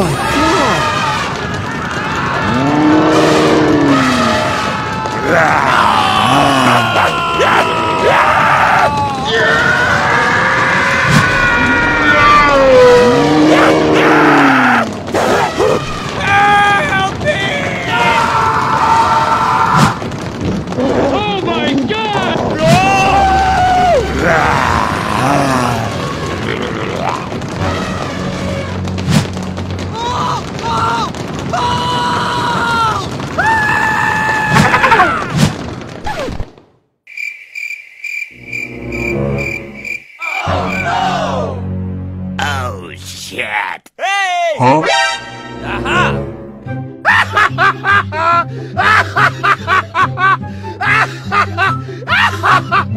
my god! Huh? Aha!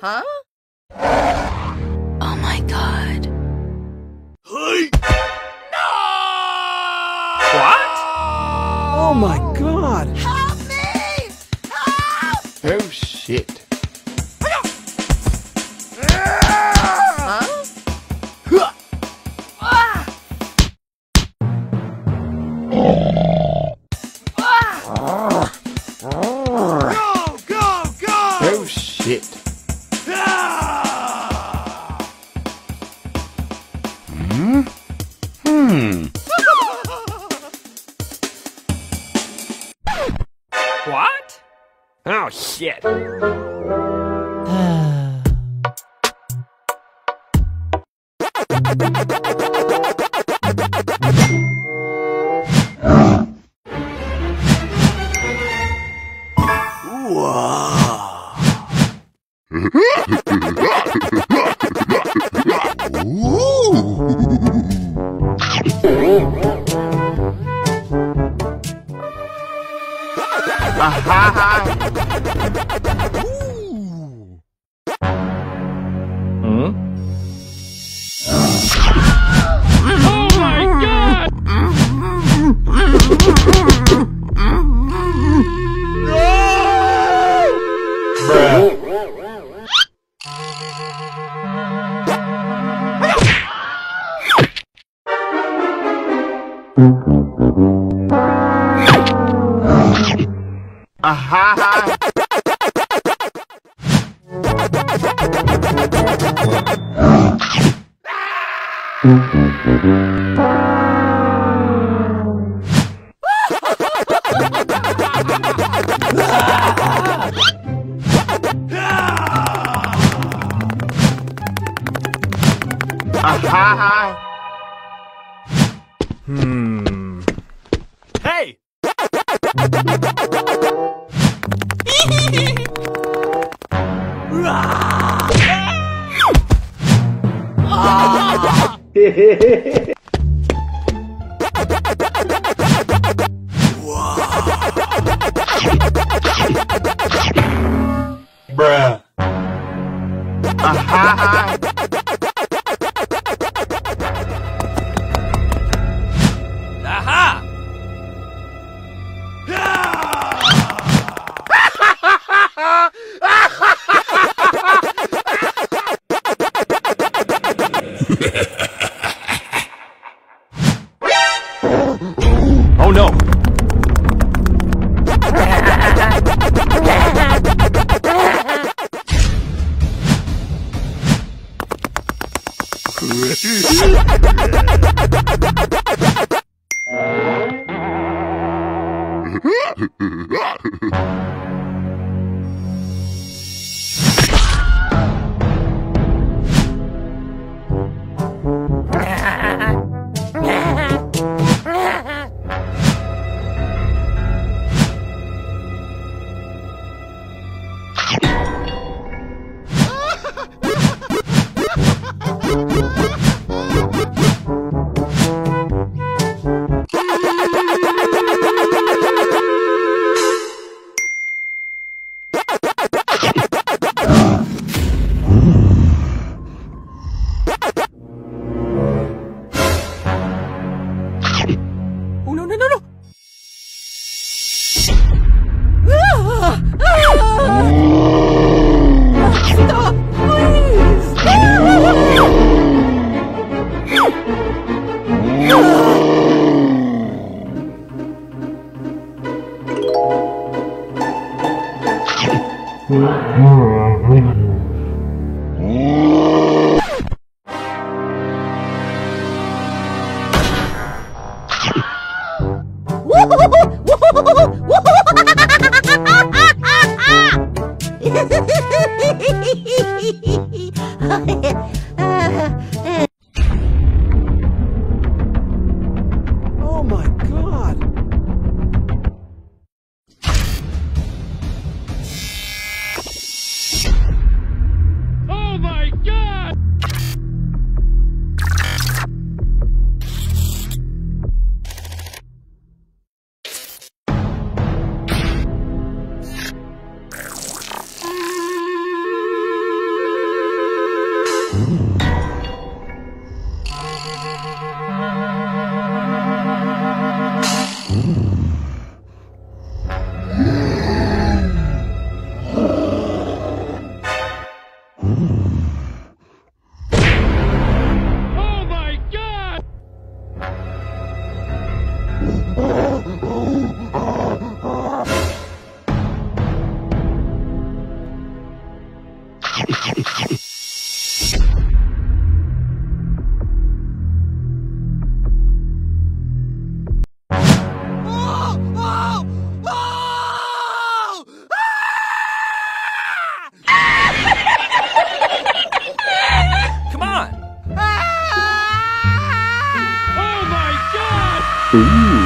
Huh? Hmm. What? Oh, shit. 嗯，嘿，啊，啊，嘿嘿嘿。Oh no! Oh god!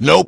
Go!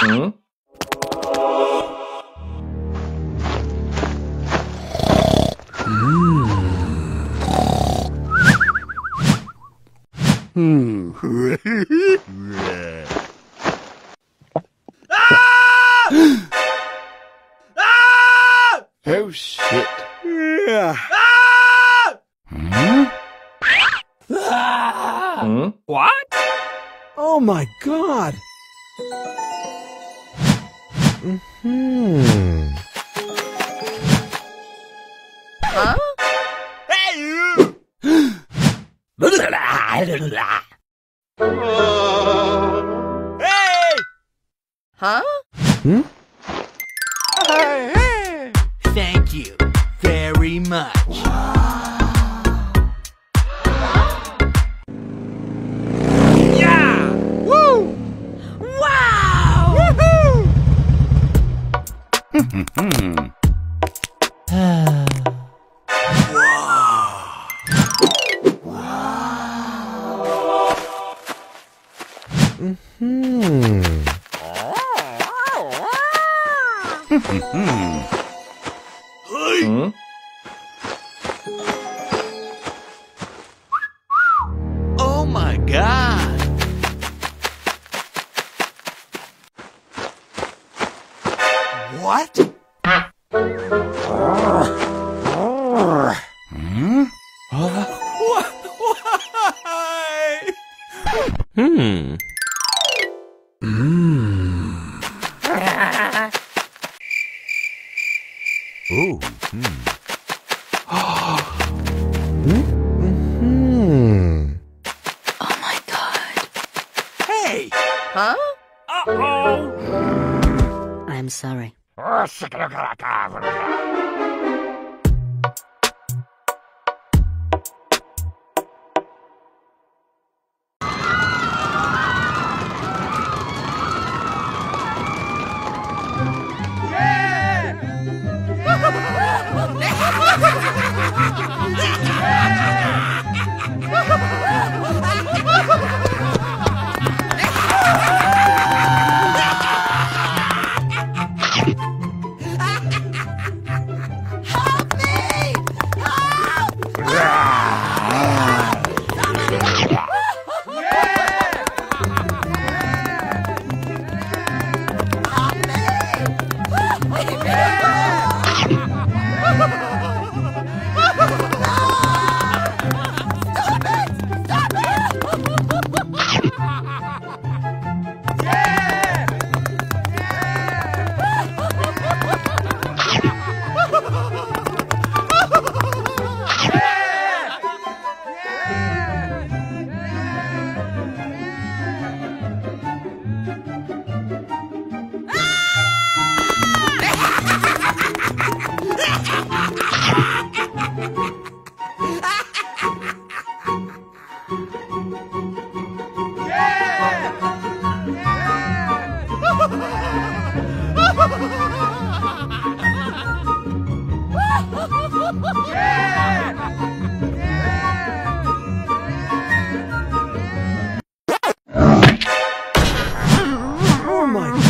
Hmm? Hmm. Ah! Ah! Oh shit. Yeah. Ah! Hmm? What? Oh my god! Hmm. Huh? Hey, hey! Huh? Hmm? Thank you very much. Hmm. What? my god.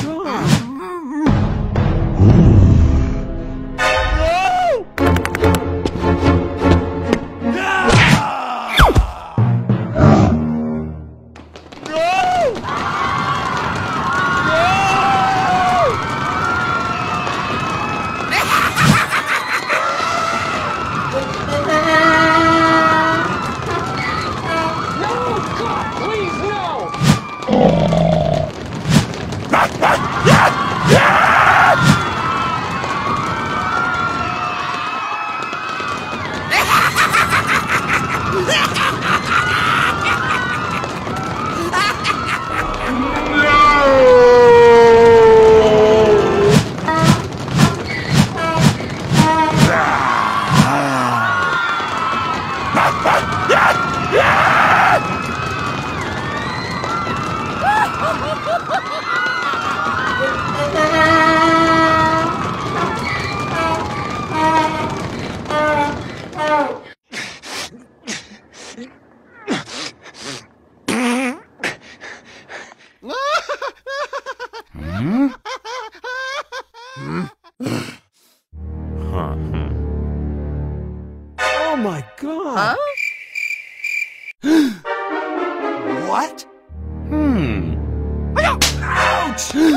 Ouch!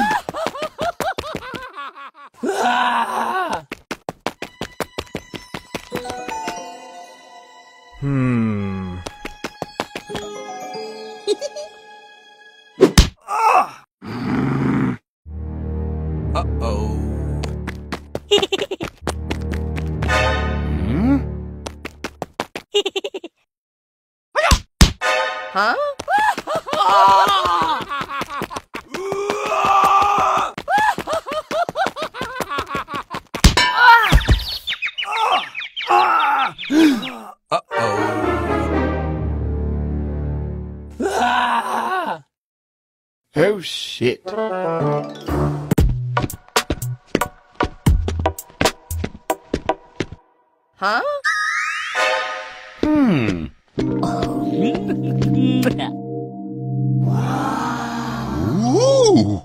Oh shit. Huh? Hmm. Oh.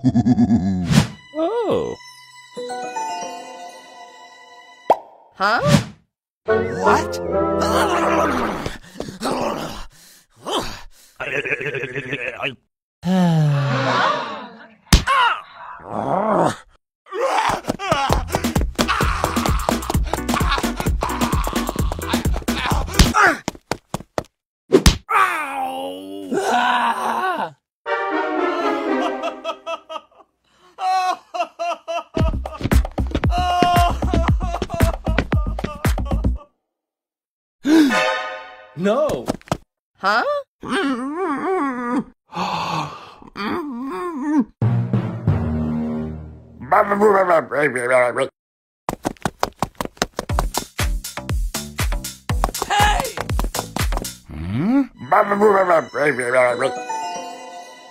Hey!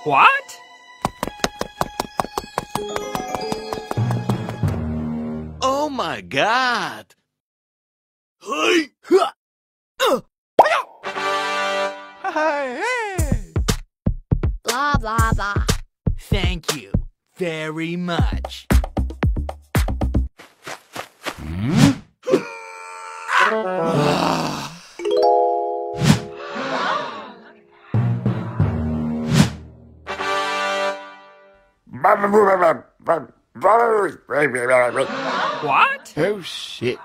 What? Oh my god! Hey! Hey, hey! Blah, blah, blah. Thank you very much. What? Oh shit.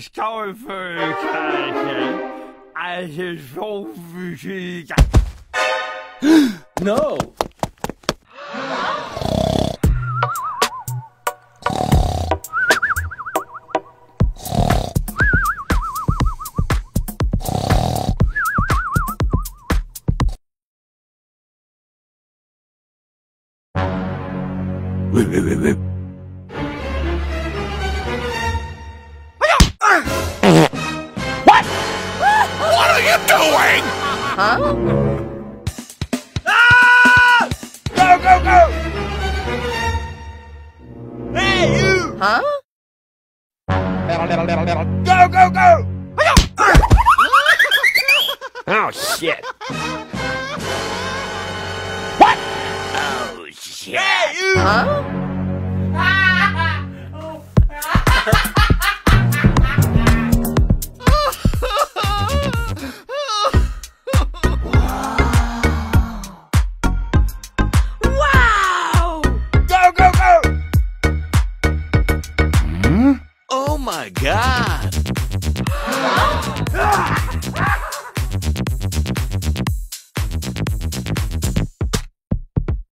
Says I was going for a vacation. I just told you. No. Huh? Go, go, go! Oh, shit. What? Oh, shit! Hey, you! Huh?